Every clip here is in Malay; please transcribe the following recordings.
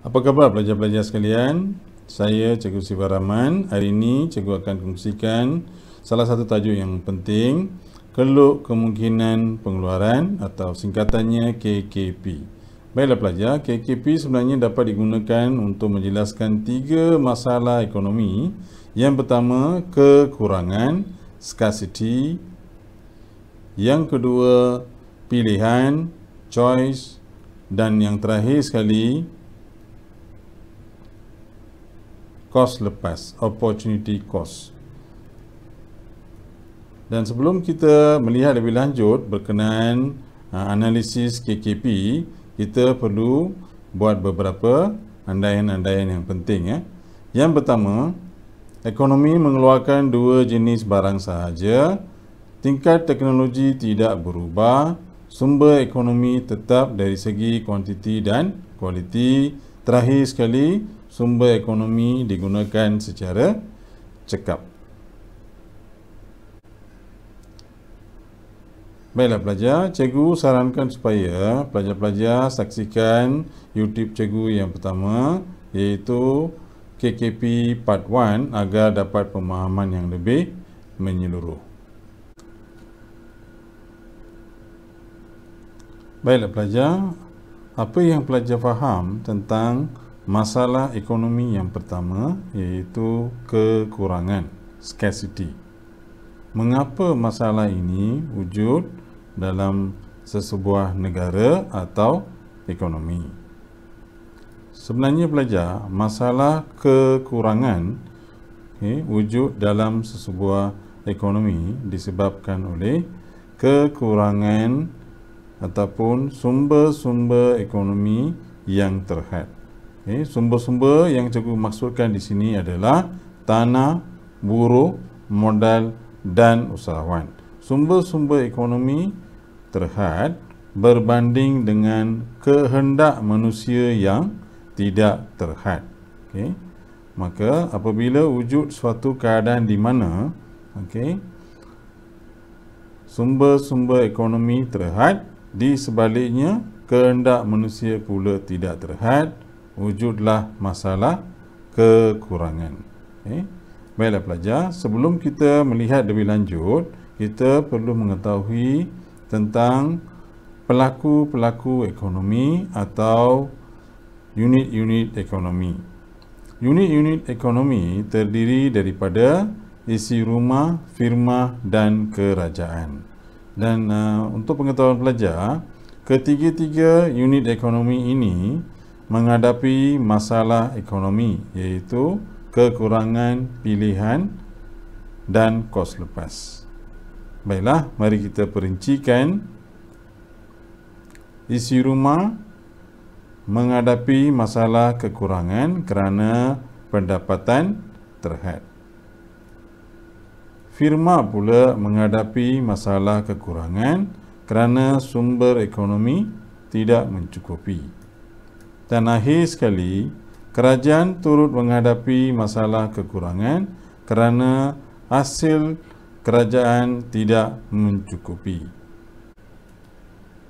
Apa khabar pelajar-pelajar sekalian? Saya Cikgu Siva Rahman. Hari ini Cikgu akan kongsikan salah satu tajuk yang penting, keluk kemungkinan pengeluaran atau singkatannya KKP. Baiklah pelajar, KKP sebenarnya dapat digunakan untuk menjelaskan tiga masalah ekonomi. Yang pertama, kekurangan, scarcity. Yang kedua, pilihan, choice. Dan yang terakhir sekali, cost lepas, opportunity cost. Dan sebelum kita melihat lebih lanjut berkenaan uh, analisis KKP, kita perlu buat beberapa andaian-andaian yang penting. Ya. Yang pertama, ekonomi mengeluarkan dua jenis barang sahaja, tingkat teknologi tidak berubah, sumber ekonomi tetap dari segi kuantiti dan kualiti. Terakhir sekali, sumber ekonomi digunakan secara cekap. Baiklah pelajar, cikgu sarankan supaya pelajar-pelajar saksikan YouTube cikgu yang pertama iaitu KKP Part 1 agar dapat pemahaman yang lebih menyeluruh. Baiklah pelajar, apa yang pelajar faham tentang masalah ekonomi yang pertama iaitu kekurangan scarcity. Mengapa masalah ini wujud dalam sesebuah negara atau ekonomi? Sebenarnya belajar masalah kekurangan okay, wujud dalam sesebuah ekonomi disebabkan oleh kekurangan ataupun sumber-sumber ekonomi yang terhad. Okay, sumber-sumber yang cikgu maksudkan di sini adalah tanah, buruh, modal dan usahawan. Sumber-sumber ekonomi terhad berbanding dengan kehendak manusia yang tidak terhad. Okay. Maka apabila wujud suatu keadaan di mana okay, sumber-sumber ekonomi terhad, di sebaliknya kehendak manusia pula tidak terhad, wujudlah masalah kekurangan. Okay. Baiklah pelajar, sebelum kita melihat lebih lanjut, kita perlu mengetahui tentang pelaku-pelaku ekonomi atau unit-unit ekonomi. Unit-unit ekonomi terdiri daripada isi rumah, firma dan kerajaan. Dan uh, untuk pengetahuan pelajar, ketiga-tiga unit ekonomi ini menghadapi masalah ekonomi iaitu kekurangan pilihan dan kos lepas. Baiklah, mari kita perincikan isi rumah menghadapi masalah kekurangan kerana pendapatan terhad. Firma pula menghadapi masalah kekurangan kerana sumber ekonomi tidak mencukupi. Dan akhir sekali, kerajaan turut menghadapi masalah kekurangan kerana hasil kerajaan tidak mencukupi.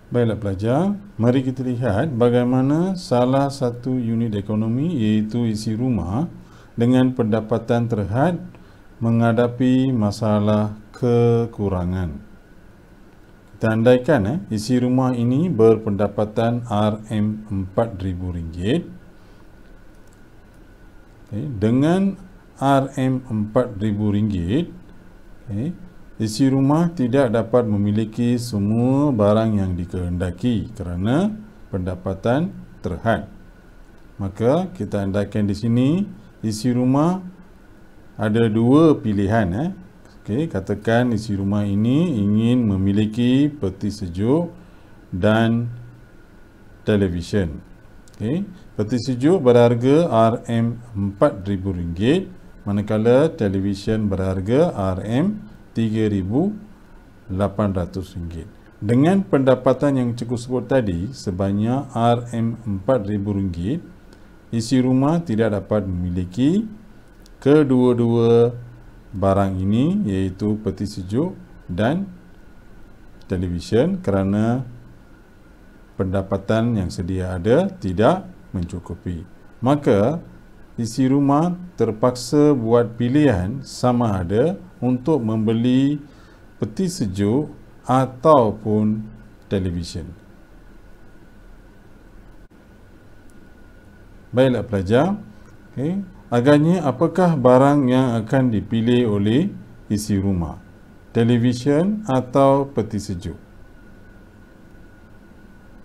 Baiklah pelajar, mari kita lihat bagaimana salah satu unit ekonomi iaitu isi rumah dengan pendapatan terhad menghadapi masalah kekurangan. Kita andaikan eh, isi rumah ini berpendapatan RM4,000 okay, dengan RM4,000 okay, isi rumah tidak dapat memiliki semua barang yang dikehendaki kerana pendapatan terhad. Maka kita andaikan di sini isi rumah ada dua pilihan eh, Okey, katakan isi rumah ini ingin memiliki peti sejuk dan televisyen. Okey, peti sejuk berharga RM4000 manakala televisyen berharga RM3800. Dengan pendapatan yang cukup sebut tadi sebanyak RM4000, isi rumah tidak dapat memiliki kedua-dua barang ini iaitu peti sejuk dan televisyen kerana pendapatan yang sedia ada tidak mencukupi. maka isi rumah terpaksa buat pilihan sama ada untuk membeli peti sejuk ataupun televisyen. Baiklah pelajar, okay. Agaknya apakah barang yang akan dipilih oleh isi rumah? Televisyen atau peti sejuk?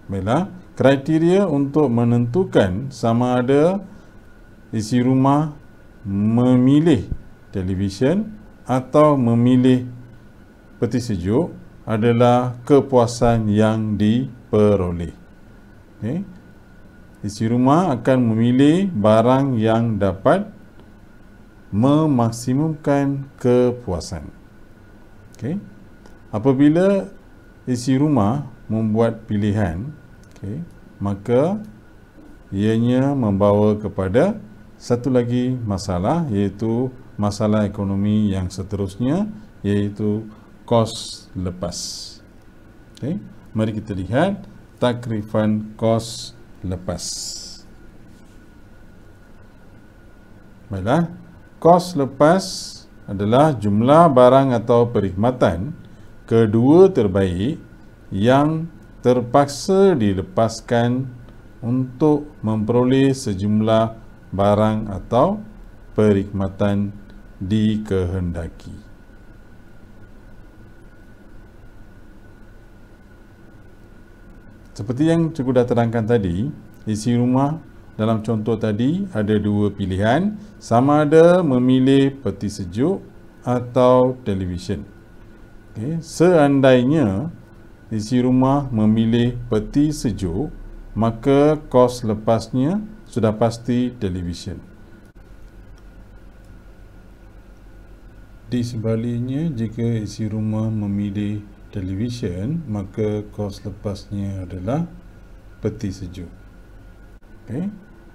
Baiklah, kriteria untuk menentukan sama ada isi rumah memilih televisyen atau memilih peti sejuk adalah kepuasan yang diperoleh. Okay. Isi rumah akan memilih barang yang dapat memaksimumkan kepuasan. Okay. Apabila isi rumah membuat pilihan, okay, maka ianya membawa kepada satu lagi masalah iaitu masalah ekonomi yang seterusnya iaitu kos lepas. Okay. Mari kita lihat takrifan kos lepas. Baiklah, kos lepas adalah jumlah barang atau perkhidmatan kedua terbaik yang terpaksa dilepaskan untuk memperoleh sejumlah barang atau perkhidmatan dikehendaki. Seperti yang cikgu dah terangkan tadi, isi rumah dalam contoh tadi ada dua pilihan, sama ada memilih peti sejuk atau televisyen. Okay. Seandainya isi rumah memilih peti sejuk, maka kos lepasnya sudah pasti televisyen. Di sebaliknya, jika isi rumah memilih televisyen maka kos lepasnya adalah peti sejuk. Okay.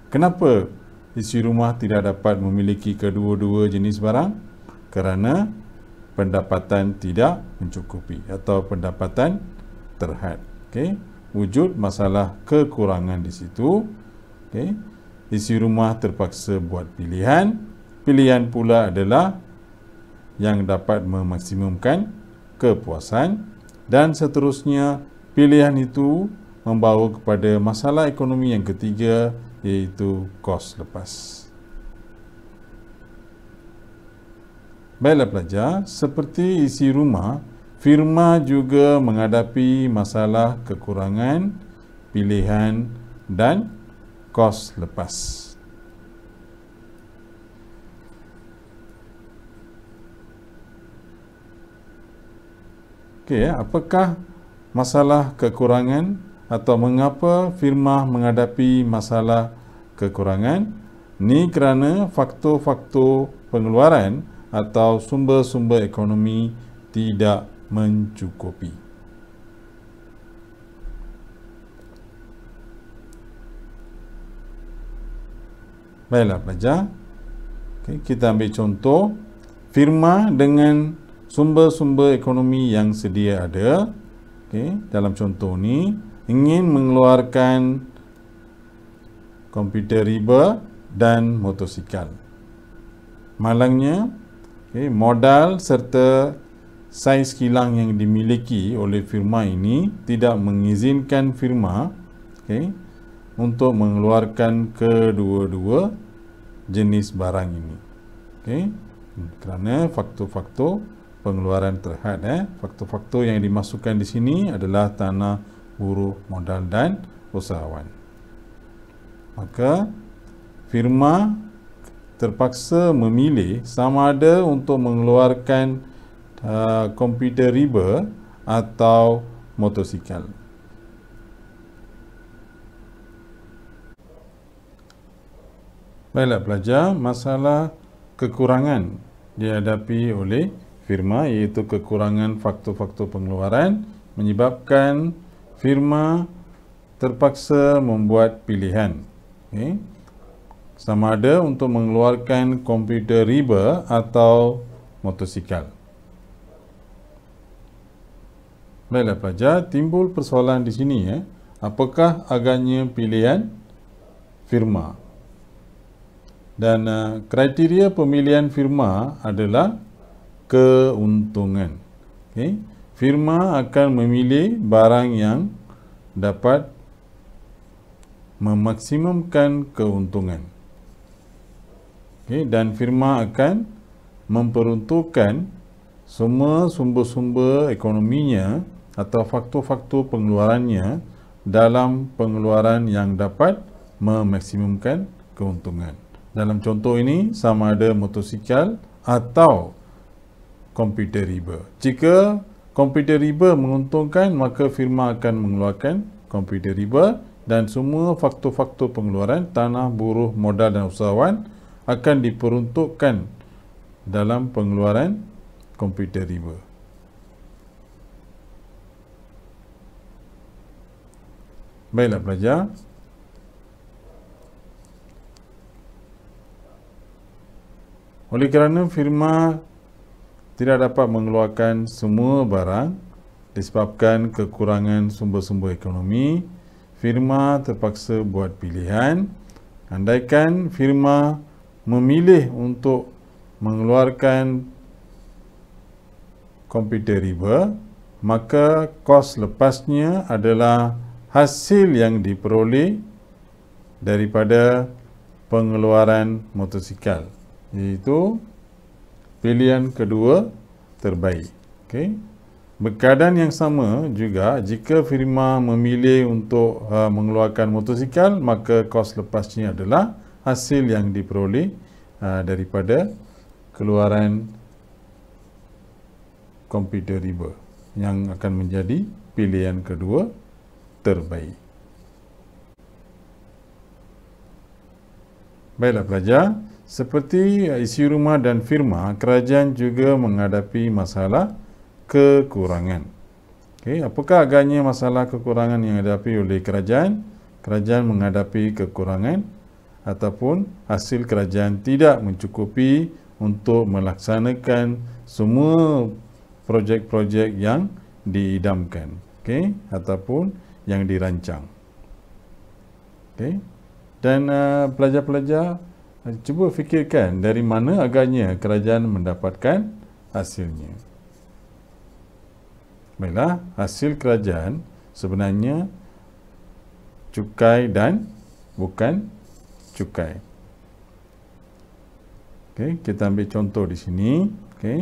Kenapa isi rumah tidak dapat memiliki kedua-dua jenis barang? Kerana pendapatan tidak mencukupi atau pendapatan terhad. Okay. Wujud masalah kekurangan di situ. Okay. Isi rumah terpaksa buat pilihan. Pilihan pula adalah yang dapat memaksimumkan kepuasan dan seterusnya pilihan itu membawa kepada masalah ekonomi yang ketiga iaitu kos lepas. Baiklah pelajar, seperti isi rumah, firma juga menghadapi masalah kekurangan pilihan dan kos lepas. Okey ya, apakah masalah kekurangan atau mengapa firma menghadapi masalah kekurangan? Ni kerana faktor-faktor pengeluaran atau sumber-sumber ekonomi tidak mencukupi. Baiklah pelajar. Okay, kita ambil contoh firma dengan sumber-sumber ekonomi yang sedia ada okay, dalam contoh ni ingin mengeluarkan komputer riba dan motosikal. Malangnya okay, modal serta saiz kilang yang dimiliki oleh firma ini tidak mengizinkan firma okay, untuk mengeluarkan kedua-dua jenis barang ini. Okay, kerana faktor-faktor pengeluaran terhad eh. Faktor-faktor yang dimasukkan di sini adalah tanah buruh modal dan usahawan. Maka firma terpaksa memilih sama ada untuk mengeluarkan uh, komputer riba atau motosikal. Baiklah pelajar, masalah kekurangan dihadapi oleh firma iaitu kekurangan faktor-faktor pengeluaran menyebabkan firma terpaksa membuat pilihan okay. sama ada untuk mengeluarkan komputer riba atau motosikal Baiklah pelajar, timbul persoalan di sini ya. Apakah agaknya pilihan firma? Dan uh, kriteria pemilihan firma adalah keuntungan. Okay. Firma akan memilih barang yang dapat memaksimumkan keuntungan. Okay. Dan firma akan memperuntukkan semua sumber-sumber ekonominya atau faktor-faktor pengeluarannya dalam pengeluaran yang dapat memaksimumkan keuntungan. Dalam contoh ini sama ada motosikal atau komputer riba. Jika komputer riba menguntungkan maka firma akan mengeluarkan komputer riba dan semua faktor-faktor pengeluaran tanah, buruh, modal dan usahawan akan diperuntukkan dalam pengeluaran komputer riba. Baiklah pelajar. Oleh kerana firma tidak dapat mengeluarkan semua barang disebabkan kekurangan sumber-sumber ekonomi, firma terpaksa buat pilihan. Andaikan firma memilih untuk mengeluarkan komputer riba, maka kos lepasnya adalah hasil yang diperoleh daripada pengeluaran motosikal iaitu pilihan kedua terbaik. Okey. Berkeadaan yang sama juga jika firma memilih untuk uh, mengeluarkan motosikal maka kos lepasnya adalah hasil yang diperoleh uh, daripada keluaran komputer riba yang akan menjadi pilihan kedua terbaik. Baiklah pelajar, seperti isi rumah dan firma, kerajaan juga menghadapi masalah kekurangan. Okay, apakah agaknya masalah kekurangan yang dihadapi oleh kerajaan? Kerajaan menghadapi kekurangan ataupun hasil kerajaan tidak mencukupi untuk melaksanakan semua projek-projek yang diidamkan. Okay, ataupun yang dirancang. Okay. Dan uh, pelajar-pelajar Cuba fikirkan dari mana agaknya kerajaan mendapatkan hasilnya. Baiklah, hasil kerajaan sebenarnya cukai dan bukan cukai. Okay, kita ambil contoh di sini. Okay.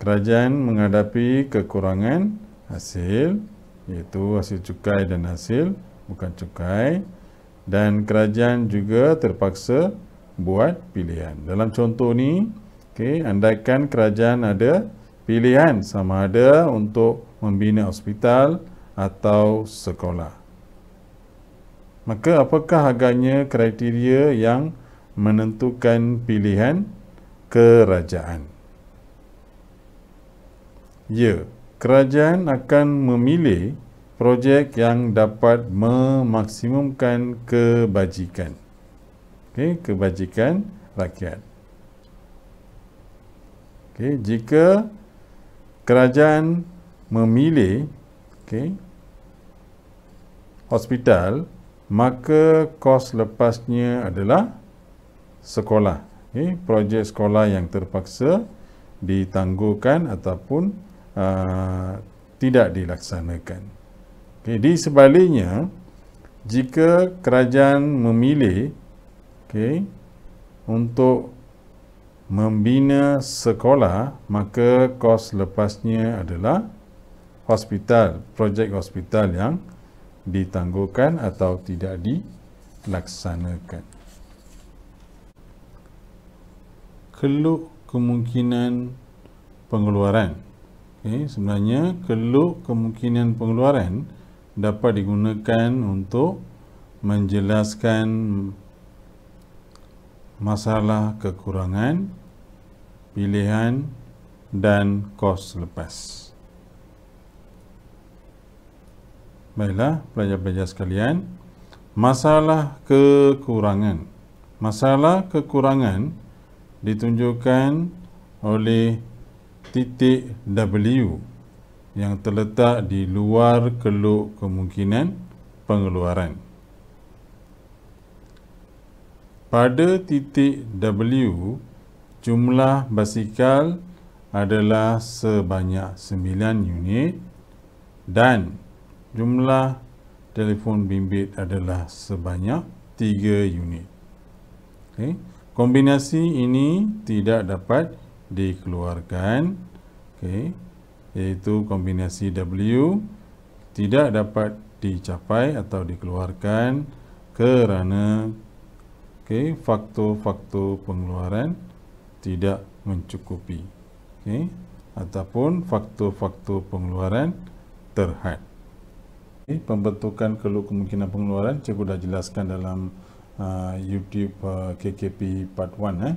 Kerajaan menghadapi kekurangan hasil iaitu hasil cukai dan hasil bukan cukai dan kerajaan juga terpaksa buat pilihan. Dalam contoh ni, okay, andaikan kerajaan ada pilihan sama ada untuk membina hospital atau sekolah. Maka apakah agaknya kriteria yang menentukan pilihan kerajaan? Ya, kerajaan akan memilih projek yang dapat memaksimumkan kebajikan okay, kebajikan rakyat. Okay, jika kerajaan memilih okay, hospital, maka kos lepasnya adalah sekolah. Okay, projek sekolah yang terpaksa ditangguhkan ataupun uh, tidak dilaksanakan. Okay, di sebaliknya, jika kerajaan memilih okay, untuk membina sekolah maka kos lepasnya adalah hospital, projek hospital yang ditangguhkan atau tidak dilaksanakan. Keluk kemungkinan pengeluaran. Okay, sebenarnya keluk kemungkinan pengeluaran dapat digunakan untuk menjelaskan masalah kekurangan, pilihan dan kos lepas. Baiklah, pelajar-pelajar sekalian, masalah kekurangan. Masalah kekurangan ditunjukkan oleh titik W yang terletak di luar keluk kemungkinan pengeluaran. Pada titik W jumlah basikal adalah sebanyak 9 unit dan jumlah telefon bimbit adalah sebanyak 3 unit. Okay. Kombinasi ini tidak dapat dikeluarkan okay, iaitu kombinasi W tidak dapat dicapai atau dikeluarkan kerana okay, faktor-faktor pengeluaran tidak mencukupi okay, ataupun faktor-faktor pengeluaran terhad. Okay, pembentukan keluk kemungkinan pengeluaran cikgu dah jelaskan dalam uh, YouTube uh, KKP part 1 eh.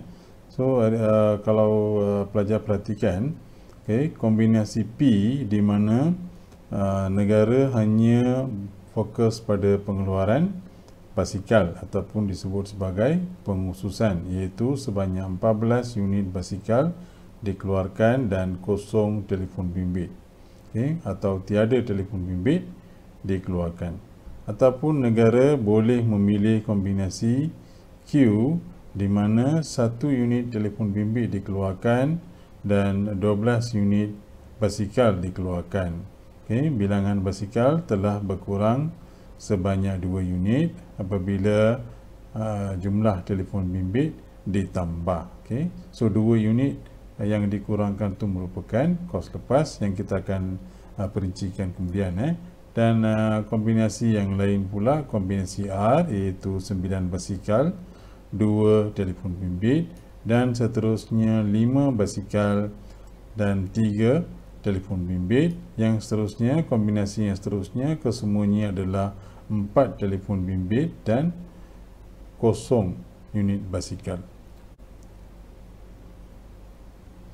So uh, kalau uh, pelajar perhatikan okay, kombinasi P di mana uh, negara hanya fokus pada pengeluaran basikal ataupun disebut sebagai pengususan iaitu sebanyak 14 unit basikal dikeluarkan dan kosong telefon bimbit okay, atau tiada telefon bimbit dikeluarkan ataupun negara boleh memilih kombinasi Q di mana satu unit telefon bimbit dikeluarkan dan 12 unit basikal dikeluarkan. Okay, bilangan basikal telah berkurang sebanyak 2 unit apabila uh, jumlah telefon bimbit ditambah. Okay. So 2 unit yang dikurangkan itu merupakan kos lepas yang kita akan uh, perincikan kemudian. Eh dan uh, kombinasi yang lain pula kombinasi R iaitu 9 basikal 2 telefon bimbit dan seterusnya 5 basikal dan 3 telefon bimbit yang seterusnya kombinasi yang seterusnya kesemuanya adalah 4 telefon bimbit dan kosong unit basikal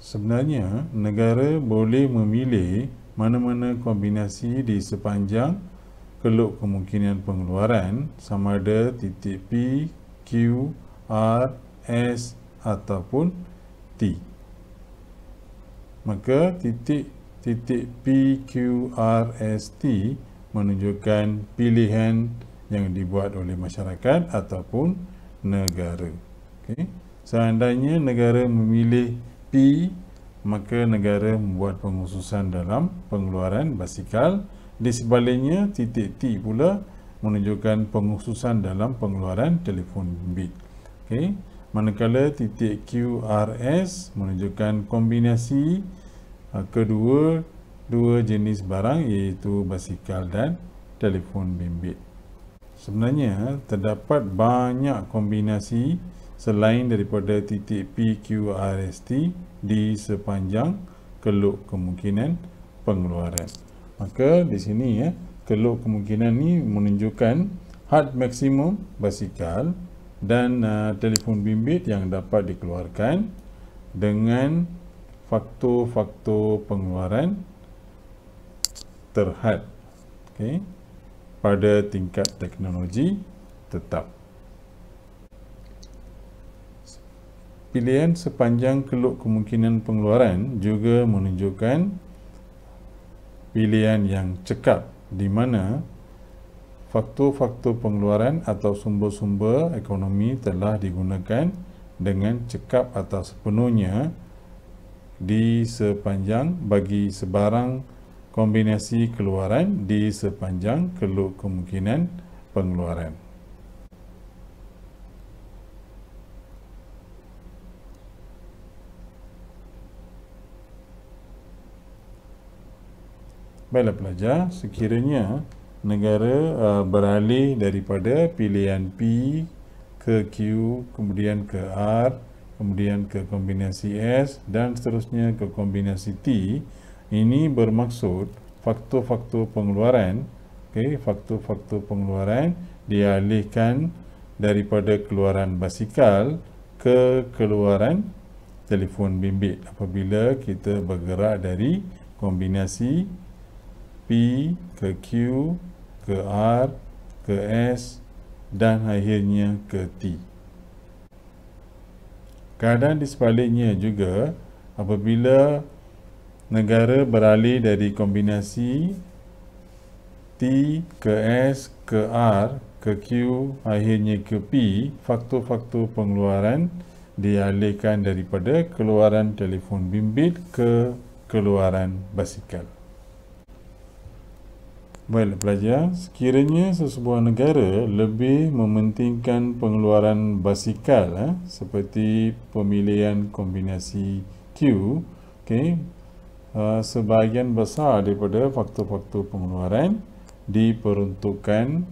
sebenarnya negara boleh memilih mana-mana kombinasi di sepanjang keluk kemungkinan pengeluaran sama ada titik P, Q, R, S ataupun T. Maka titik titik P, Q, R, S, T menunjukkan pilihan yang dibuat oleh masyarakat ataupun negara. Okay. Seandainya negara memilih P maka negara membuat pengususan dalam pengeluaran basikal di sebaliknya titik T pula menunjukkan pengususan dalam pengeluaran telefon bimbit okey manakala titik QRS menunjukkan kombinasi kedua dua jenis barang iaitu basikal dan telefon bimbit sebenarnya terdapat banyak kombinasi selain daripada titik PQRST di sepanjang keluk kemungkinan pengeluaran. Maka di sini ya, keluk kemungkinan ni menunjukkan had maksimum basikal dan uh, telefon bimbit yang dapat dikeluarkan dengan faktor-faktor pengeluaran terhad okay, pada tingkat teknologi tetap. Pilihan sepanjang keluk kemungkinan pengeluaran juga menunjukkan pilihan yang cekap di mana faktor-faktor pengeluaran atau sumber-sumber ekonomi telah digunakan dengan cekap atau sepenuhnya di sepanjang bagi sebarang kombinasi keluaran di sepanjang keluk kemungkinan pengeluaran. Baiklah pelajar, sekiranya negara uh, beralih daripada pilihan P ke Q, kemudian ke R, kemudian ke kombinasi S dan seterusnya ke kombinasi T, ini bermaksud faktor-faktor pengeluaran, okay, faktor-faktor pengeluaran dialihkan daripada keluaran basikal ke keluaran telefon bimbit. Apabila kita bergerak dari kombinasi ke Q, ke R, ke S dan akhirnya ke T. Keadaan di sebaliknya juga apabila negara beralih dari kombinasi T ke S ke R ke Q akhirnya ke P faktor-faktor pengeluaran dialihkan daripada keluaran telefon bimbit ke keluaran basikal. Baik pelajar, sekiranya sesebuah negara lebih mementingkan pengeluaran basikal eh, seperti pemilihan kombinasi Q, okay, uh, sebahagian besar daripada faktor-faktor pengeluaran diperuntukkan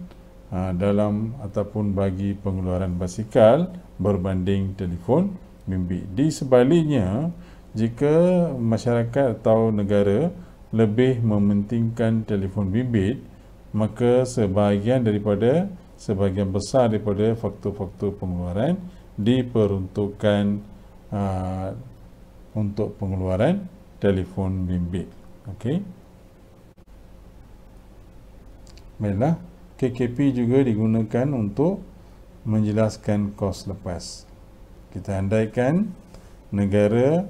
uh, dalam ataupun bagi pengeluaran basikal berbanding telefon bimbit. Di sebaliknya, jika masyarakat atau negara lebih mementingkan telefon bimbit maka sebahagian daripada sebahagian besar daripada faktor-faktor pengeluaran diperuntukkan uh, untuk pengeluaran telefon bimbit okey baiklah KKP juga digunakan untuk menjelaskan kos lepas. Kita andaikan negara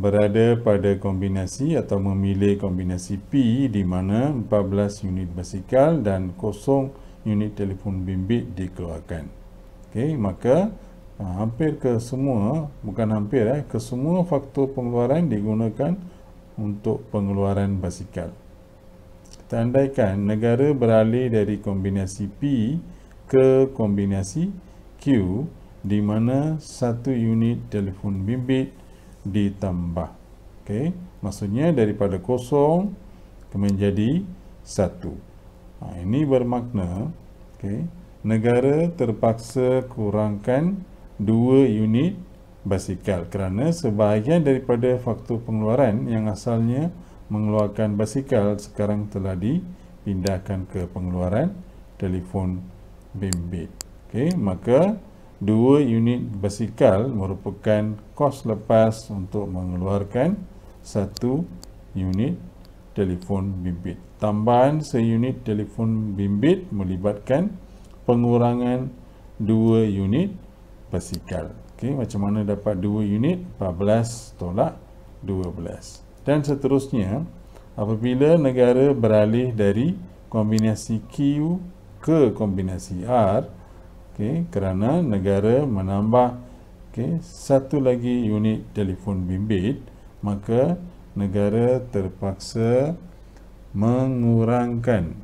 berada pada kombinasi atau memilih kombinasi P di mana 14 unit basikal dan kosong unit telefon bimbit dikeluarkan. Okey, maka ha, hampir ke semua, bukan hampir eh, ke semua faktor pengeluaran digunakan untuk pengeluaran basikal. Kita andaikan negara beralih dari kombinasi P ke kombinasi Q di mana satu unit telefon bimbit ditambah. Okey, maksudnya daripada kosong menjadi satu. Ha, ini bermakna, okey, negara terpaksa kurangkan dua unit basikal kerana sebahagian daripada faktor pengeluaran yang asalnya mengeluarkan basikal sekarang telah dipindahkan ke pengeluaran telefon bimbit. Okey, maka dua unit basikal merupakan kos lepas untuk mengeluarkan satu unit telefon bimbit. Tambahan seunit telefon bimbit melibatkan pengurangan dua unit basikal. Okey, macam mana dapat dua unit? 14 tolak 12. Dan seterusnya, apabila negara beralih dari kombinasi Q ke kombinasi R, okay, kerana negara menambah okay, satu lagi unit telefon bimbit maka negara terpaksa mengurangkan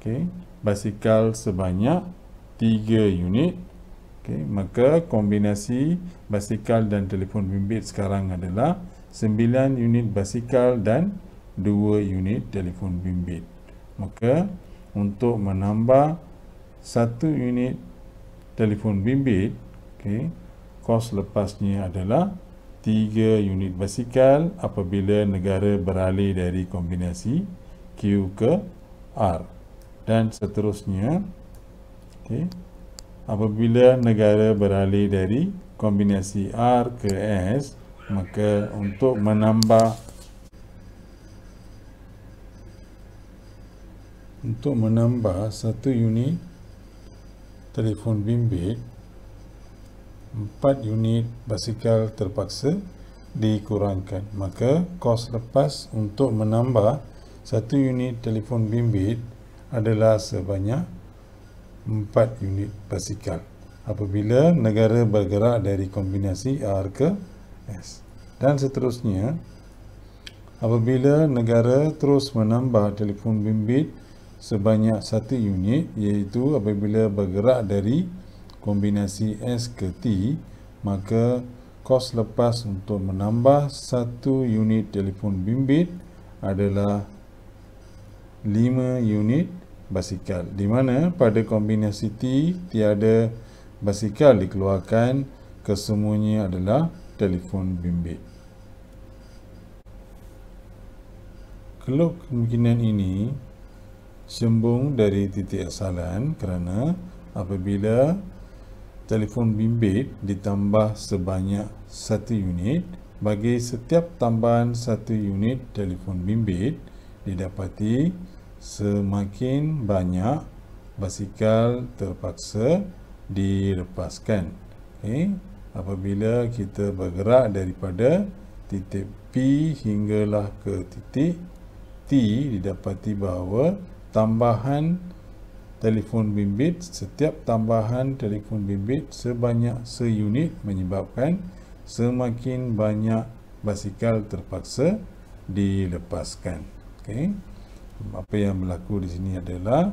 okay, basikal sebanyak tiga unit okay, maka kombinasi basikal dan telefon bimbit sekarang adalah sembilan unit basikal dan dua unit telefon bimbit. Maka untuk menambah satu unit telefon bimbit okay, kos lepasnya adalah 3 unit basikal apabila negara beralih dari kombinasi Q ke R. Dan seterusnya okay, apabila negara beralih dari kombinasi R ke S maka untuk menambah untuk menambah satu unit telefon bimbit. 4 unit basikal terpaksa dikurangkan. Maka kos lepas untuk menambah satu unit telefon bimbit adalah sebanyak 4 unit basikal apabila negara bergerak dari kombinasi R ke S. Dan seterusnya apabila negara terus menambah telefon bimbit sebanyak satu unit iaitu apabila bergerak dari kombinasi S ke T maka kos lepas untuk menambah satu unit telefon bimbit adalah 5 unit basikal di mana pada kombinasi T tiada basikal dikeluarkan kesemuanya adalah telefon bimbit. Kalau kemungkinan ini sembung dari titik asalan kerana apabila telefon bimbit ditambah sebanyak satu unit bagi setiap tambahan satu unit telefon bimbit didapati semakin banyak basikal terpaksa dilepaskan okay. apabila kita bergerak daripada titik P hinggalah ke titik T didapati bahawa tambahan telefon bimbit. Setiap tambahan telefon bimbit sebanyak seunit menyebabkan semakin banyak basikal terpaksa dilepaskan. Okey. Apa yang berlaku di sini adalah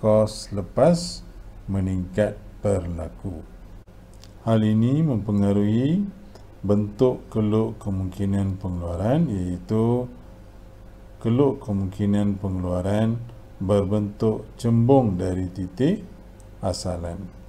kos lepas meningkat berlaku. Hal ini mempengaruhi bentuk keluk kemungkinan pengeluaran iaitu keluk kemungkinan pengeluaran berbentuk cembung dari titik asalan.